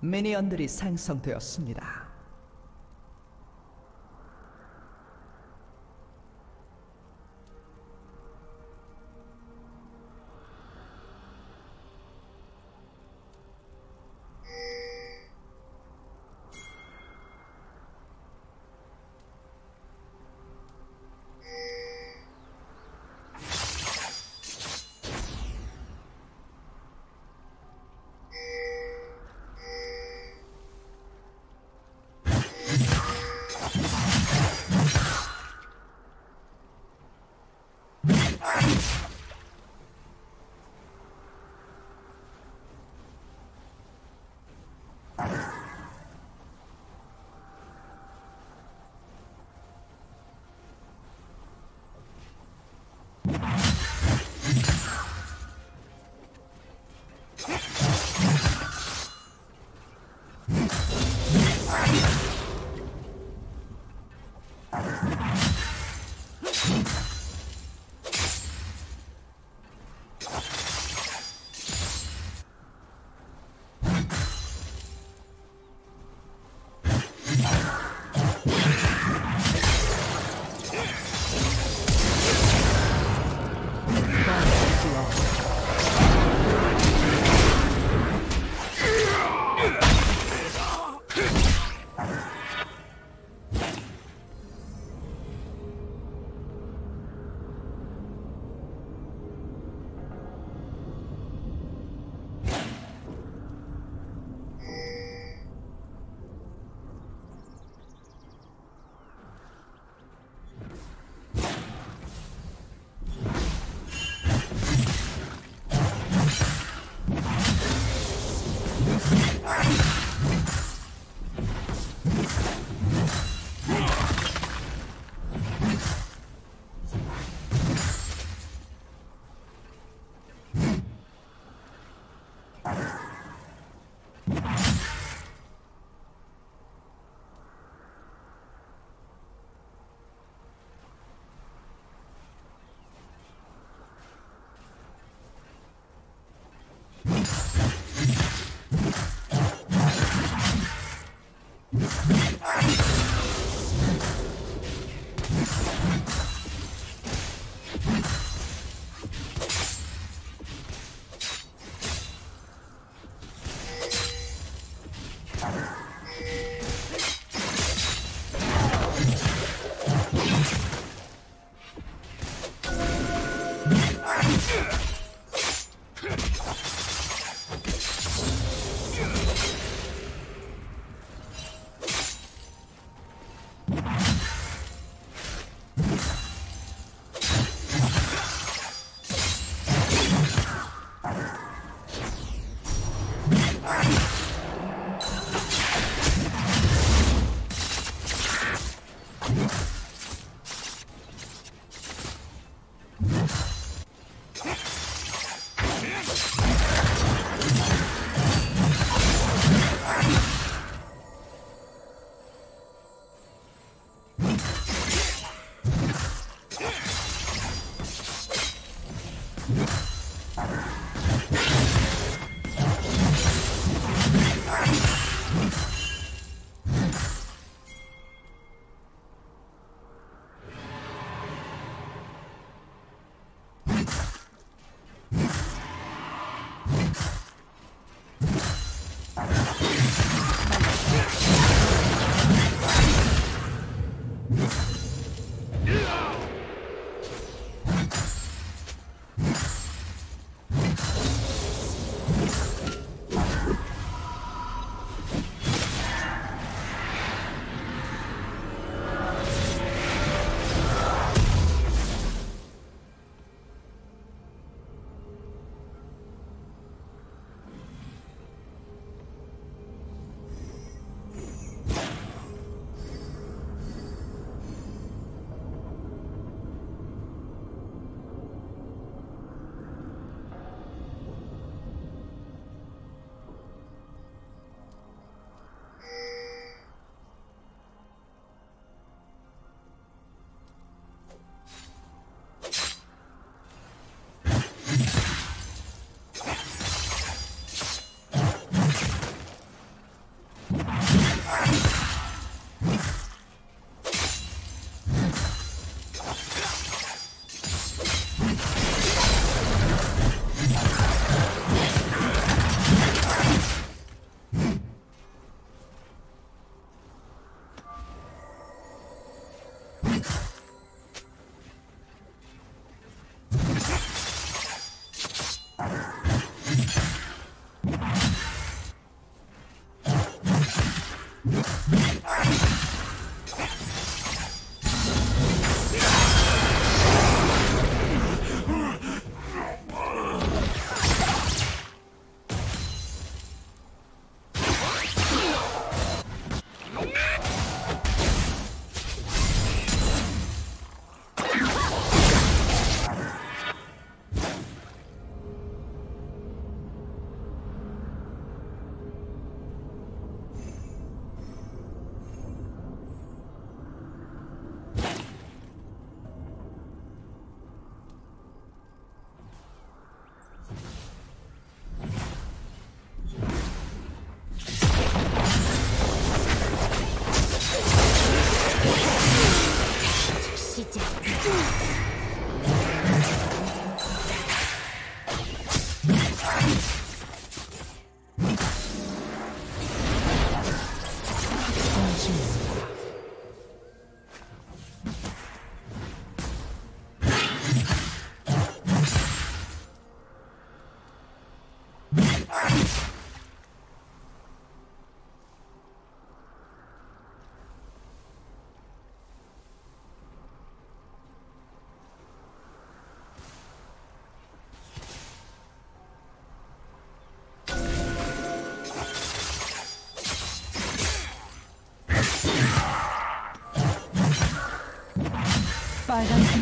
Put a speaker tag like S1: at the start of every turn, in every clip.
S1: 미니언들이 생성되었습니다.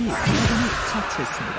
S1: 팀이 드래곤을 처치했습니다.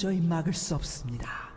S1: 도저히 막을 수 없습니다.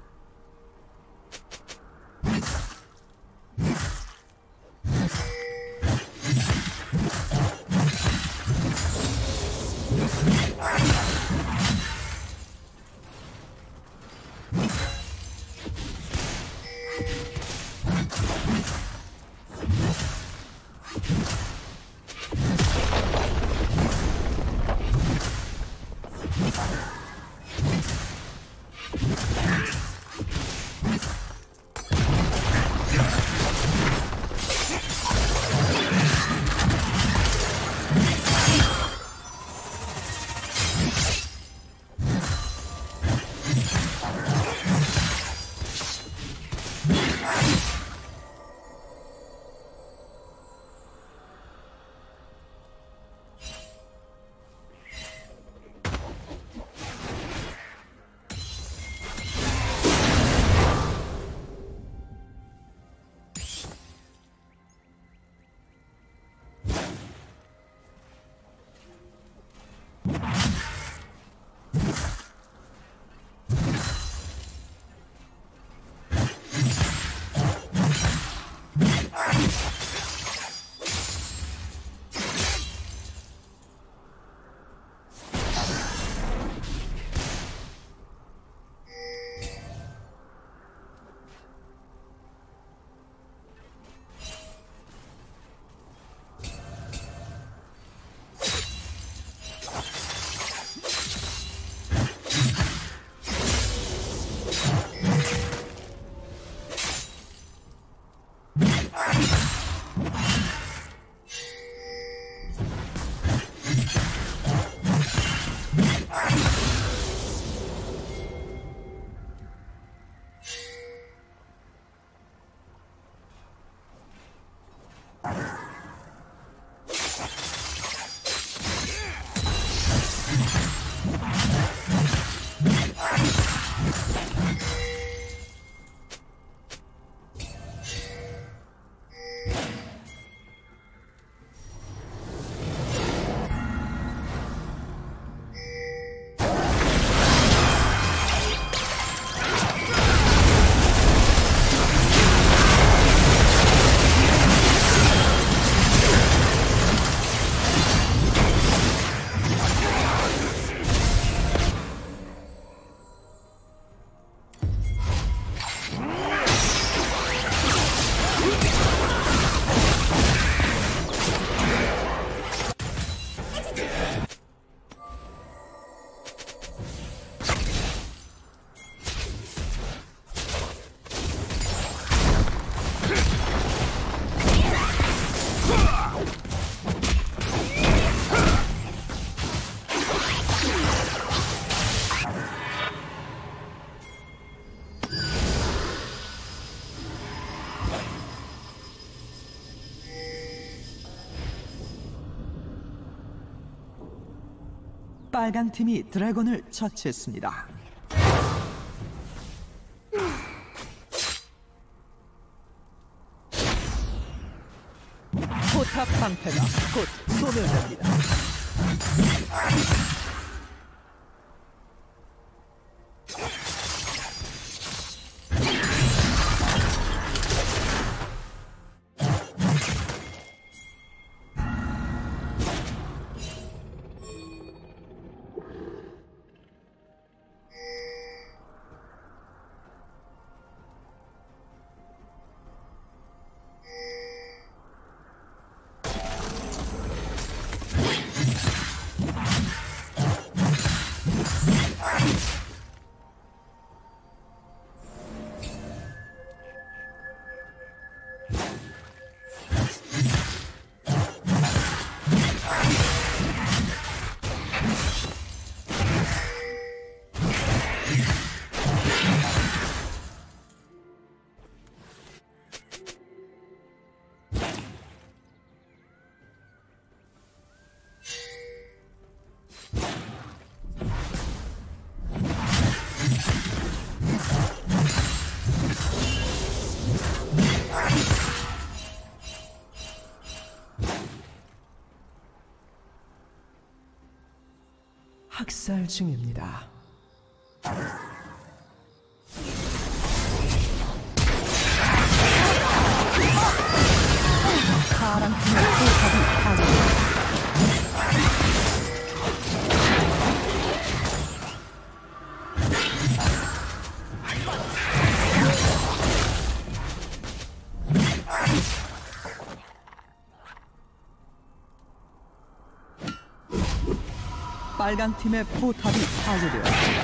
S1: 빨강 팀이 드래곤을 처치했습니다. 포탑 방패가 곧 소멸됩니다. 학살 중입니다. 빨간 팀의 포탑이 파괴되었습니다.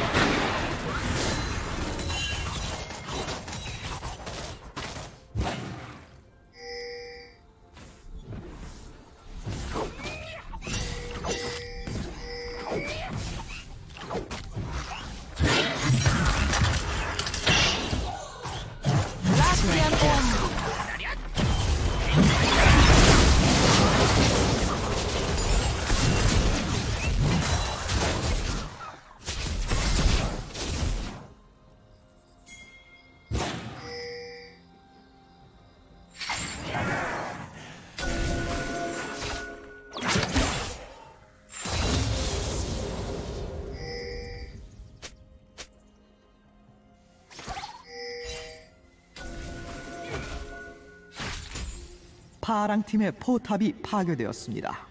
S1: 파랑 팀의 포탑이 파괴되었습니다.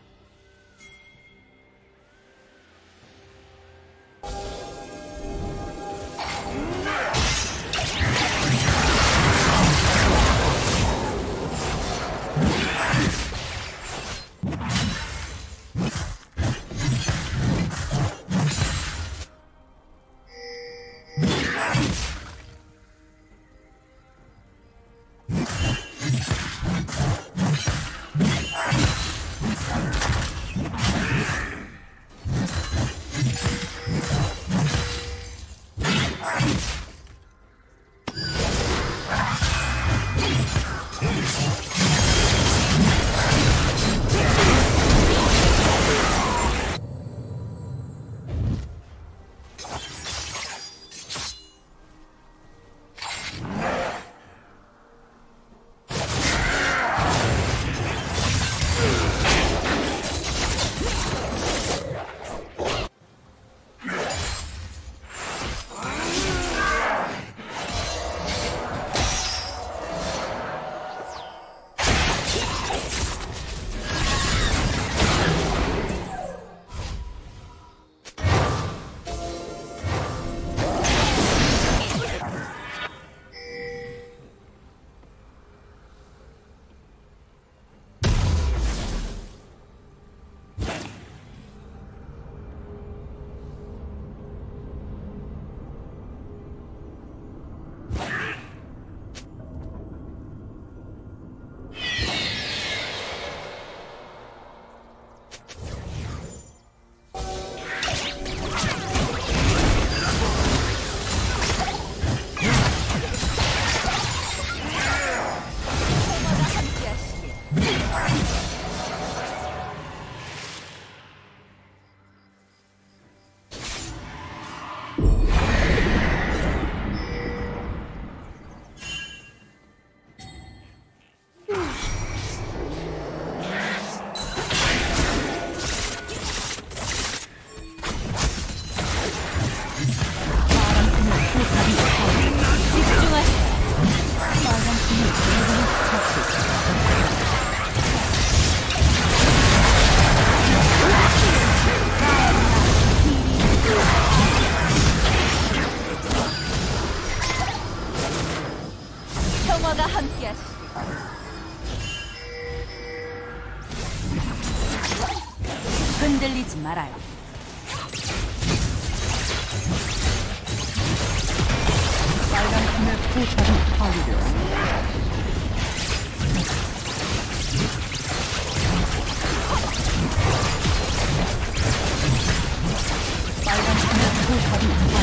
S2: Thank you.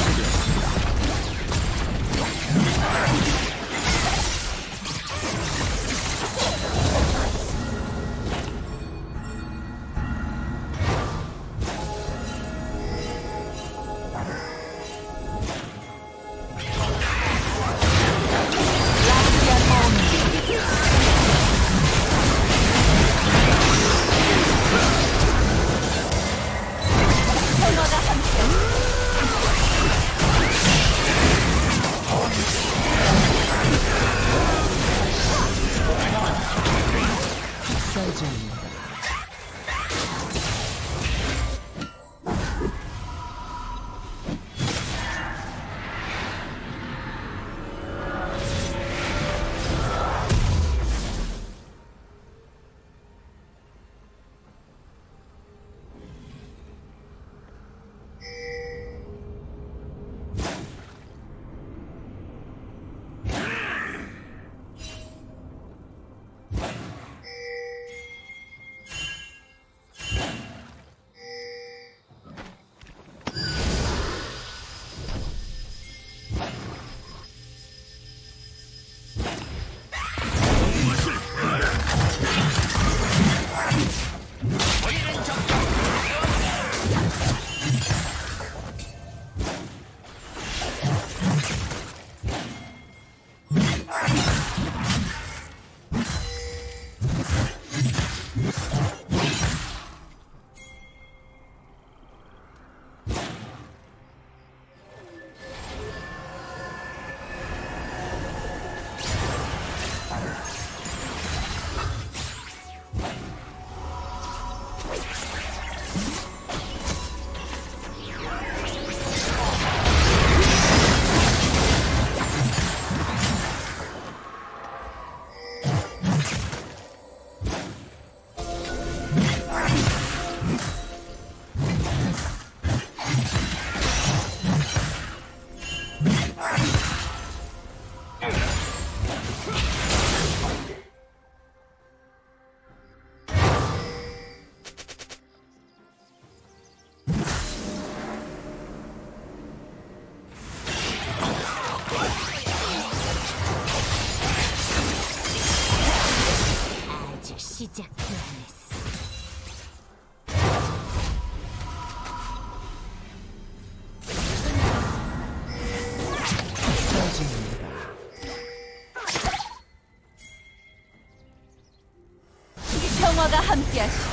S2: Yes.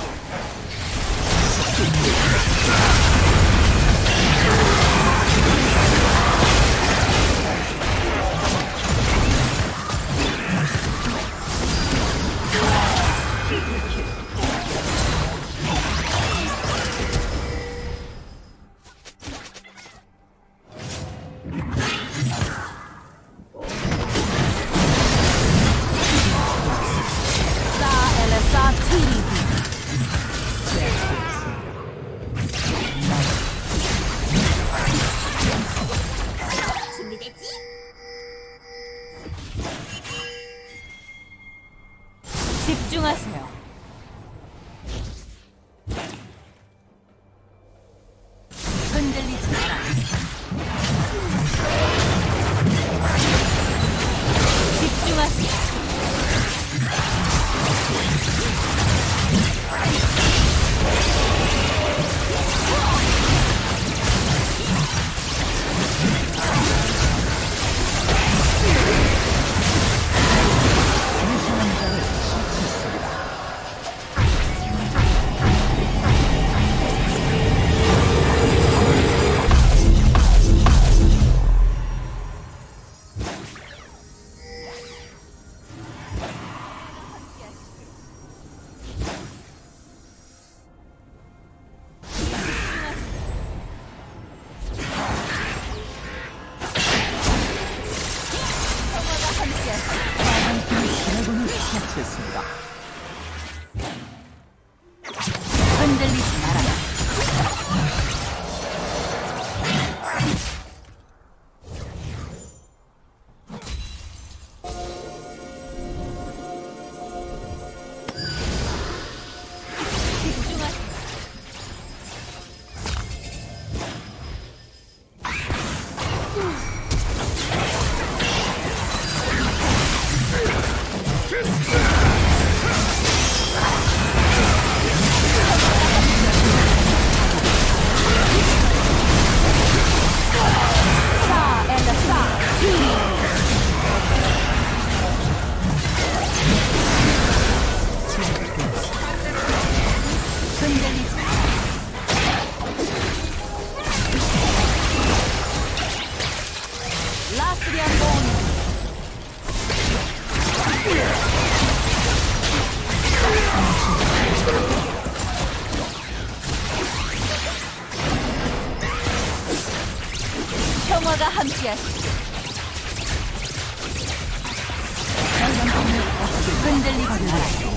S2: Security.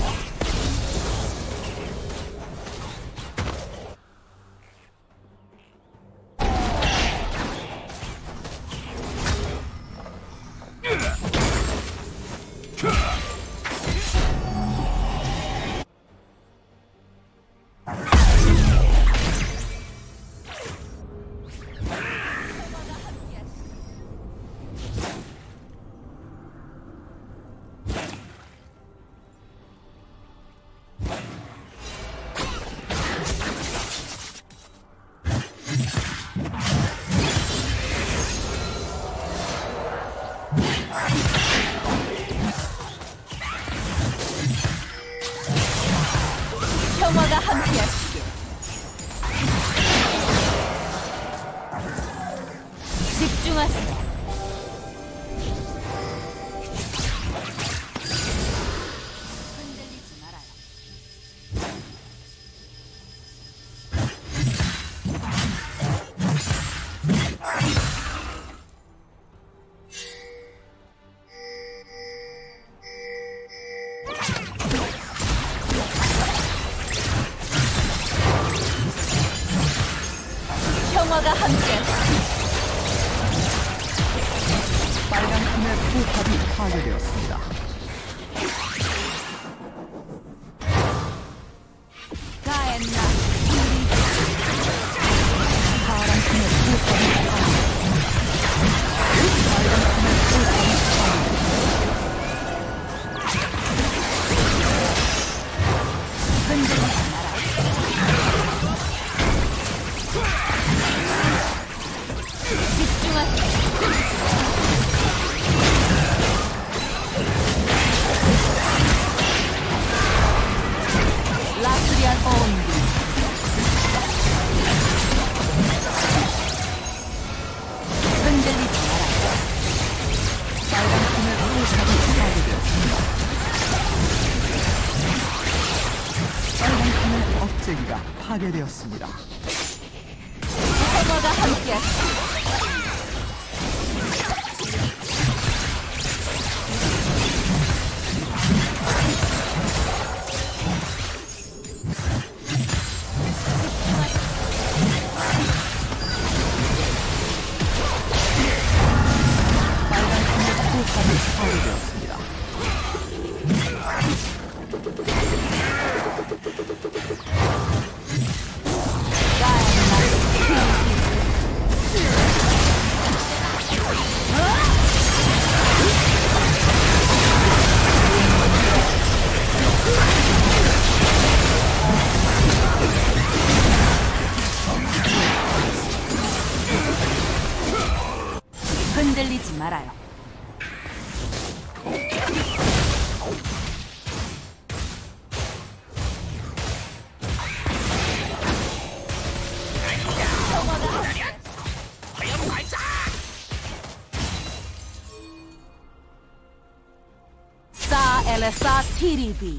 S2: Maybe.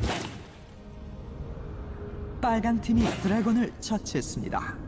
S2: you
S1: 빨강팀이 드래곤을 처치했습니다.